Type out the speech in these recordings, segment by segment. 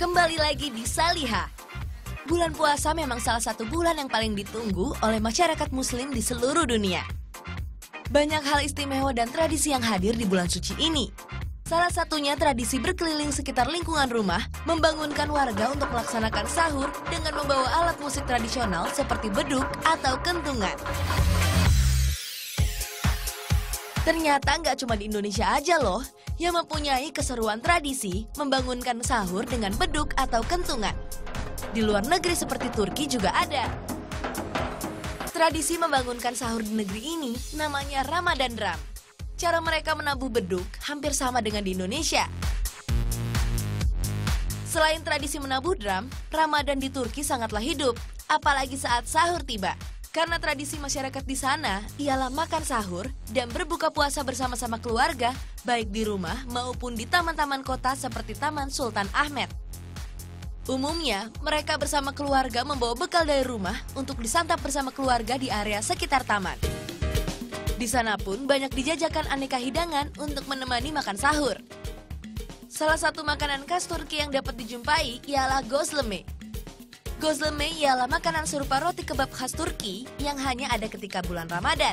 Kembali lagi di Saliha. Bulan puasa memang salah satu bulan yang paling ditunggu oleh masyarakat muslim di seluruh dunia. Banyak hal istimewa dan tradisi yang hadir di bulan suci ini. Salah satunya tradisi berkeliling sekitar lingkungan rumah, membangunkan warga untuk melaksanakan sahur dengan membawa alat musik tradisional seperti beduk atau kentungan. Ternyata nggak cuma di Indonesia aja loh yang mempunyai keseruan tradisi membangunkan sahur dengan beduk atau kentungan. Di luar negeri seperti Turki juga ada. Tradisi membangunkan sahur di negeri ini namanya Ramadan Drum. Cara mereka menabuh beduk hampir sama dengan di Indonesia. Selain tradisi menabuh drum, Ramadan di Turki sangatlah hidup, apalagi saat sahur tiba. Karena tradisi masyarakat di sana ialah makan sahur dan berbuka puasa bersama-sama keluarga, baik di rumah maupun di taman-taman kota seperti Taman Sultan Ahmed. Umumnya, mereka bersama keluarga membawa bekal dari rumah untuk disantap bersama keluarga di area sekitar taman. Di sana pun banyak dijajakan aneka hidangan untuk menemani makan sahur. Salah satu makanan khas Turki yang dapat dijumpai ialah gozleme. Gozleme ialah makanan serupa roti kebab khas Turki yang hanya ada ketika bulan Ramadan.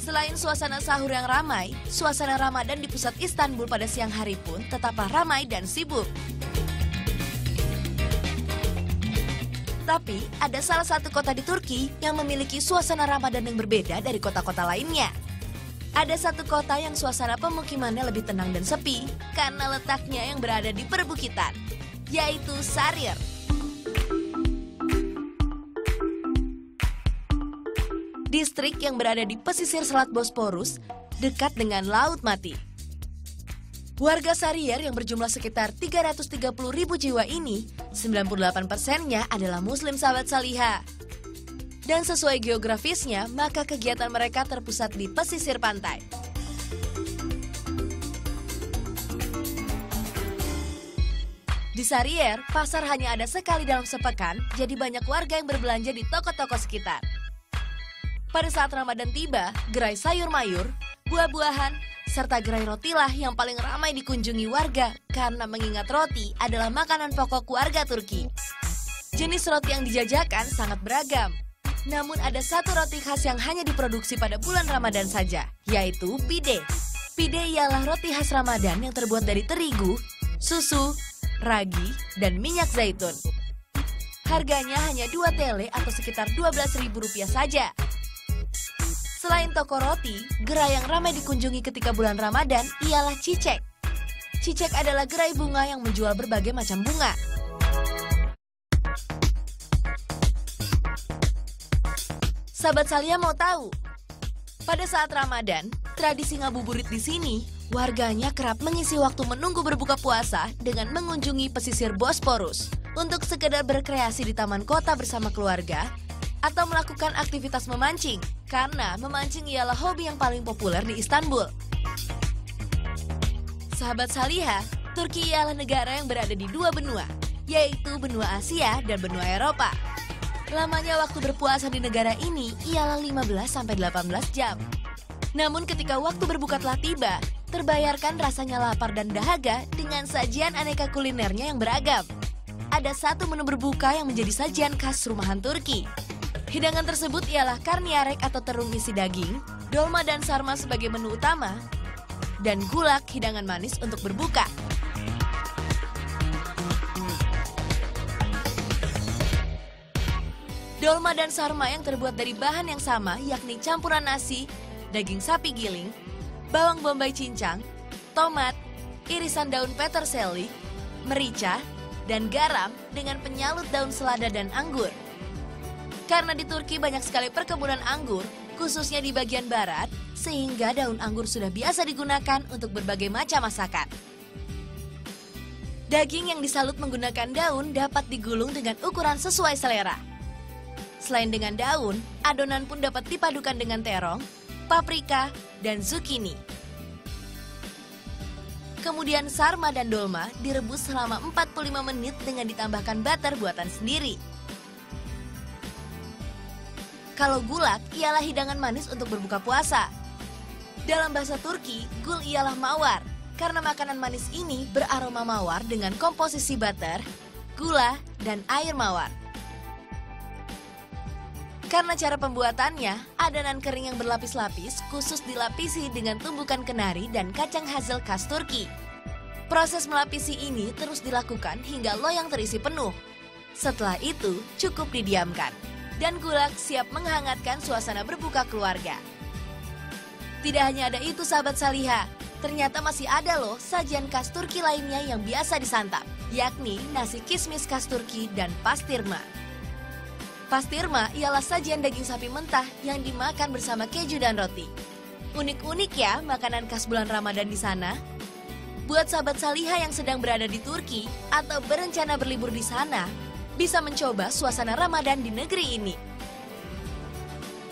Selain suasana sahur yang ramai, suasana Ramadan di pusat Istanbul pada siang hari pun tetaplah ramai dan sibuk. Tapi ada salah satu kota di Turki yang memiliki suasana Ramadan yang berbeda dari kota-kota lainnya. Ada satu kota yang suasana pemukimannya lebih tenang dan sepi karena letaknya yang berada di perbukitan, yaitu Sarir. Distrik yang berada di pesisir Selat Bosporus, dekat dengan Laut Mati. Warga Sarier yang berjumlah sekitar 330 ribu jiwa ini, 98 persennya adalah muslim sahabat Saliha. Dan sesuai geografisnya, maka kegiatan mereka terpusat di pesisir pantai. Di Sarier, pasar hanya ada sekali dalam sepekan, jadi banyak warga yang berbelanja di toko-toko sekitar. Pada saat Ramadan tiba, gerai sayur mayur, buah-buahan, serta gerai rotilah yang paling ramai dikunjungi warga karena mengingat roti adalah makanan pokok warga Turki. Jenis roti yang dijajakan sangat beragam. Namun ada satu roti khas yang hanya diproduksi pada bulan Ramadan saja, yaitu pide. Pide ialah roti khas Ramadan yang terbuat dari terigu, susu, ragi, dan minyak zaitun. Harganya hanya 2 tele atau sekitar Rp12.000 saja. Selain toko roti, gerai yang ramai dikunjungi ketika bulan Ramadan ialah Cicek. Cicek adalah gerai bunga yang menjual berbagai macam bunga. Sahabat Salia mau tahu? Pada saat Ramadan, tradisi ngabuburit di sini, warganya kerap mengisi waktu menunggu berbuka puasa dengan mengunjungi pesisir Bosporus untuk sekedar berkreasi di taman kota bersama keluarga atau melakukan aktivitas memancing karena memancing ialah hobi yang paling populer di Istanbul. Sahabat Saliha, Turki ialah negara yang berada di dua benua, yaitu benua Asia dan benua Eropa. Lamanya waktu berpuasa di negara ini ialah 15-18 jam. Namun ketika waktu berbuka telah tiba, terbayarkan rasanya lapar dan dahaga dengan sajian aneka kulinernya yang beragam. Ada satu menu berbuka yang menjadi sajian khas rumahan Turki. Hidangan tersebut ialah karniarek atau terung isi daging, dolma dan sarma sebagai menu utama, dan gulak hidangan manis untuk berbuka. Dolma dan sarma yang terbuat dari bahan yang sama yakni campuran nasi, daging sapi giling, bawang bombay cincang, tomat, irisan daun peterseli, merica, dan garam dengan penyalut daun selada dan anggur. Karena di Turki banyak sekali perkebunan anggur, khususnya di bagian barat, sehingga daun anggur sudah biasa digunakan untuk berbagai macam masakan. Daging yang disalut menggunakan daun dapat digulung dengan ukuran sesuai selera. Selain dengan daun, adonan pun dapat dipadukan dengan terong, paprika, dan zucchini. Kemudian sarma dan dolma direbus selama 45 menit dengan ditambahkan butter buatan sendiri. Kalau gulak ialah hidangan manis untuk berbuka puasa. Dalam bahasa Turki, gul ialah mawar, karena makanan manis ini beraroma mawar dengan komposisi butter, gula, dan air mawar. Karena cara pembuatannya, adonan kering yang berlapis-lapis khusus dilapisi dengan tumbukan kenari dan kacang hazel khas Turki. Proses melapisi ini terus dilakukan hingga loyang terisi penuh. Setelah itu, cukup didiamkan. Dan gulak siap menghangatkan suasana berbuka keluarga. Tidak hanya ada itu sahabat Saliha, ternyata masih ada loh sajian khas Turki lainnya yang biasa disantap, yakni nasi kismis khas Turki dan pastirma. Pastirma ialah sajian daging sapi mentah yang dimakan bersama keju dan roti. Unik-unik ya makanan khas bulan Ramadan di sana. Buat sahabat Saliha yang sedang berada di Turki atau berencana berlibur di sana, bisa mencoba suasana Ramadan di negeri ini.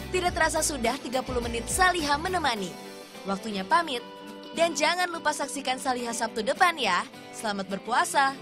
Tidak terasa sudah 30 menit Saliha menemani. Waktunya pamit. Dan jangan lupa saksikan Saliha Sabtu depan ya. Selamat berpuasa.